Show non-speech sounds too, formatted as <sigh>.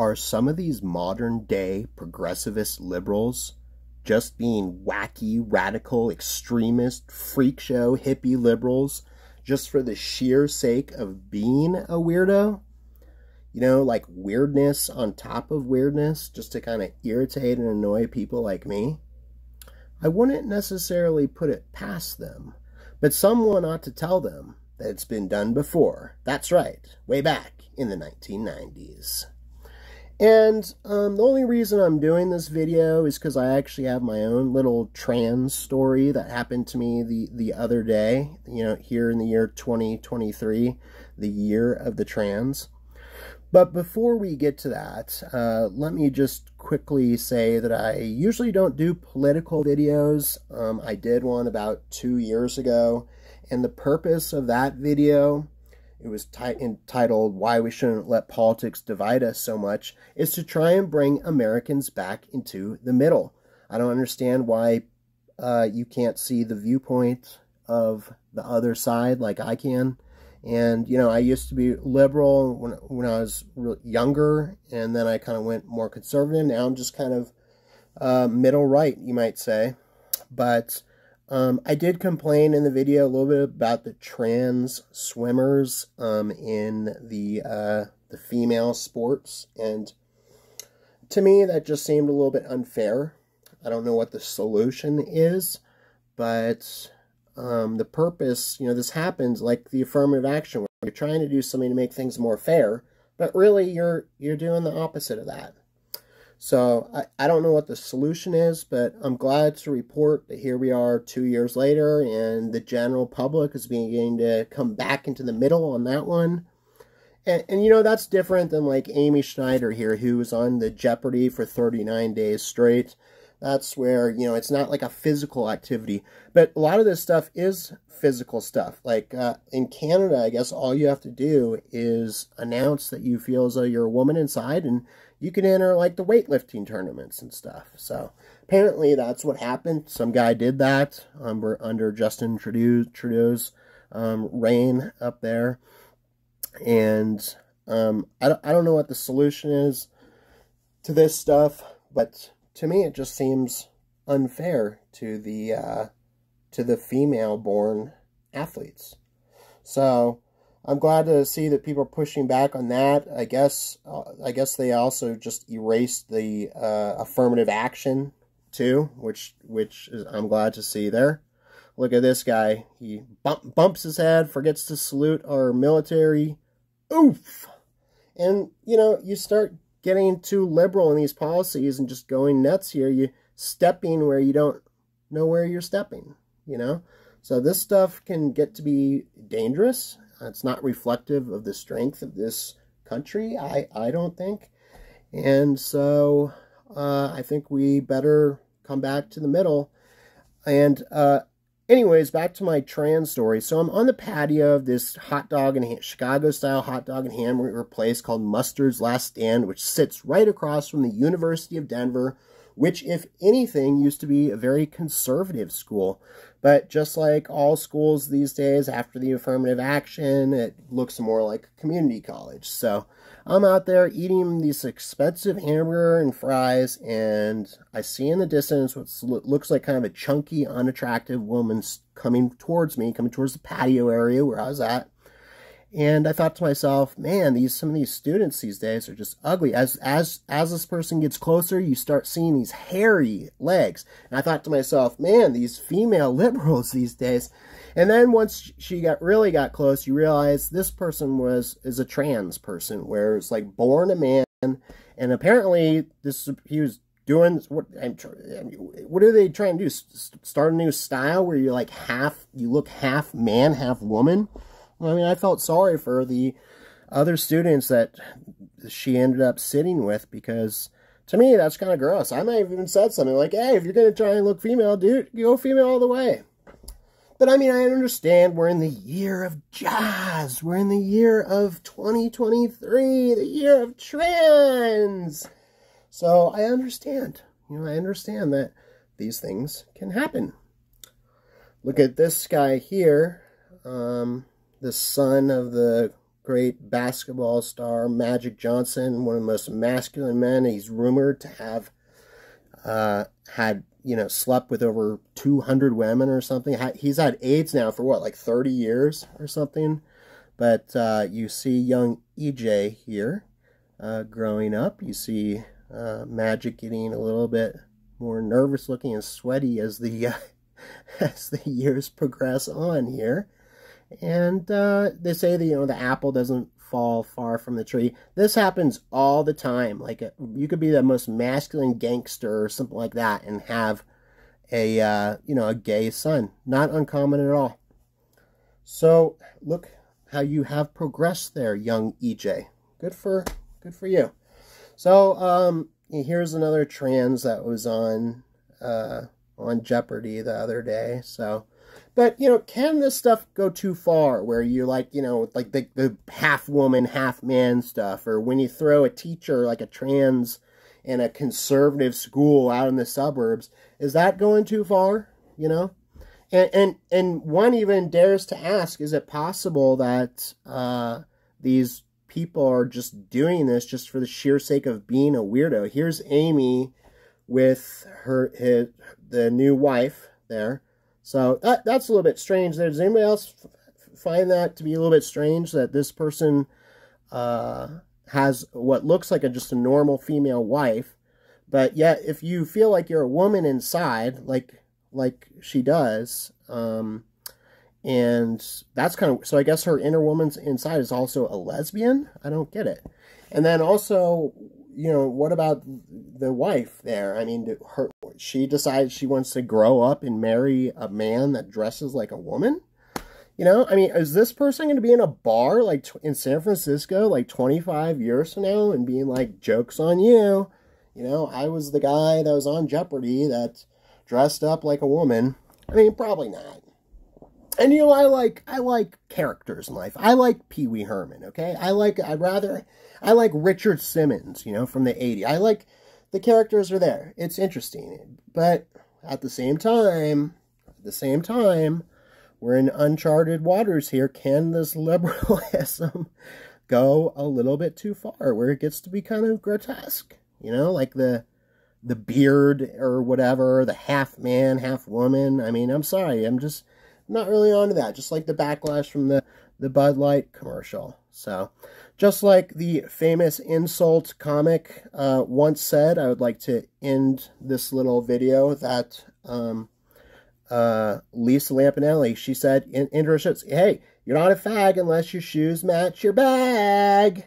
are some of these modern day progressivist liberals just being wacky, radical, extremist, freak show, hippie liberals just for the sheer sake of being a weirdo? You know, like weirdness on top of weirdness just to kind of irritate and annoy people like me? I wouldn't necessarily put it past them, but someone ought to tell them that it's been done before. That's right, way back in the 1990s. And um, the only reason I'm doing this video is because I actually have my own little trans story that happened to me the, the other day, you know, here in the year 2023, the year of the trans. But before we get to that, uh, let me just quickly say that I usually don't do political videos. Um, I did one about two years ago, and the purpose of that video it was entitled Why We Shouldn't Let Politics Divide Us So Much, is to try and bring Americans back into the middle. I don't understand why uh, you can't see the viewpoint of the other side like I can. And, you know, I used to be liberal when, when I was younger, and then I kind of went more conservative. Now I'm just kind of uh, middle right, you might say. But um, I did complain in the video a little bit about the trans swimmers um, in the uh, the female sports, and to me that just seemed a little bit unfair. I don't know what the solution is, but um, the purpose, you know, this happens like the affirmative action where you're trying to do something to make things more fair, but really you're you're doing the opposite of that. So I, I don't know what the solution is, but I'm glad to report that here we are two years later and the general public is beginning to come back into the middle on that one. And, and, you know, that's different than like Amy Schneider here, who was on the Jeopardy for 39 days straight. That's where, you know, it's not like a physical activity. But a lot of this stuff is physical stuff. Like uh, in Canada, I guess all you have to do is announce that you feel as though you're a woman inside and you can enter like the weightlifting tournaments and stuff. So apparently that's what happened. Some guy did that um, under Justin Trudeau, Trudeau's um, reign up there. And um, I, don't, I don't know what the solution is to this stuff, but to me it just seems unfair to the uh, to the female born athletes. So I'm glad to see that people are pushing back on that. I guess uh, I guess they also just erased the uh, affirmative action too, which which is, I'm glad to see there. Look at this guy. He bump, bumps his head, forgets to salute our military. Oof! And you know, you start getting too liberal in these policies and just going nuts here. You stepping where you don't know where you're stepping. You know, so this stuff can get to be dangerous it's not reflective of the strength of this country, I, I don't think. And so uh, I think we better come back to the middle. And uh, anyways, back to my trans story. So I'm on the patio of this hot dog and Chicago-style hot dog and hamburger place called Mustard's Last Stand, which sits right across from the University of Denver, which, if anything, used to be a very conservative school. But just like all schools these days, after the affirmative action, it looks more like a community college. So I'm out there eating these expensive hamburger and fries, and I see in the distance what looks like kind of a chunky, unattractive woman coming towards me, coming towards the patio area where I was at. And I thought to myself, man, these some of these students these days are just ugly. As as as this person gets closer, you start seeing these hairy legs. And I thought to myself, man, these female <laughs> liberals these days. And then once she got really got close, you realize this person was is a trans person, where it's like born a man, and apparently this he was doing what I'm, what are they trying to do? Start a new style where you're like half you look half man, half woman. I mean, I felt sorry for the other students that she ended up sitting with because to me, that's kind of gross. I might have even said something like, hey, if you're going to try and look female, dude, go female all the way. But I mean, I understand we're in the year of jazz. We're in the year of 2023, the year of trans. So I understand. You know, I understand that these things can happen. Look at this guy here. Um, the son of the great basketball star Magic Johnson, one of the most masculine men. He's rumored to have uh, had, you know, slept with over 200 women or something. He's had AIDS now for what, like 30 years or something? But uh, you see young EJ here uh, growing up. You see uh, Magic getting a little bit more nervous looking and sweaty as the uh, <laughs> as the years progress on here. And uh, they say that you know the apple doesn't fall far from the tree. This happens all the time. Like a, you could be the most masculine gangster or something like that and have a uh, you know a gay son. Not uncommon at all. So look how you have progressed there, young EJ. Good for good for you. So um, here's another trans that was on uh, on Jeopardy the other day. So, but you know, can this stuff go too far where you like, you know, like the, the half woman, half man stuff, or when you throw a teacher like a trans in a conservative school out in the suburbs, is that going too far? You know, and and and one even dares to ask, is it possible that uh, these people are just doing this just for the sheer sake of being a weirdo. Here's Amy with her his, the new wife there. So that that's a little bit strange. Does anybody else find that to be a little bit strange that this person uh, has what looks like a, just a normal female wife, but yet if you feel like you're a woman inside, like like she does, um, and that's kind of so i guess her inner woman's inside is also a lesbian i don't get it and then also you know what about the wife there? I mean her she decides she wants to grow up and marry a man that dresses like a woman? You know i mean is this person going to be in a bar like in san francisco like 25 years from now and being like jokes on you. You know i was the guy that was on jeopardy that dressed up like a woman. I mean probably not and you know, I like I like characters in life. I like Pee Wee Herman. Okay, I like I'd rather I like Richard Simmons. You know, from the '80s. I like the characters are there. It's interesting, but at the same time, at the same time, we're in uncharted waters here. Can this liberalism <laughs> go a little bit too far, where it gets to be kind of grotesque? You know, like the the beard or whatever, the half man, half woman. I mean, I'm sorry, I'm just not really onto that. Just like the backlash from the, the Bud Light commercial. So, just like the famous insult comic uh, once said, I would like to end this little video that um, uh, Lisa Lampanelli, she said in, in her shows, hey, you're not a fag unless your shoes match your bag.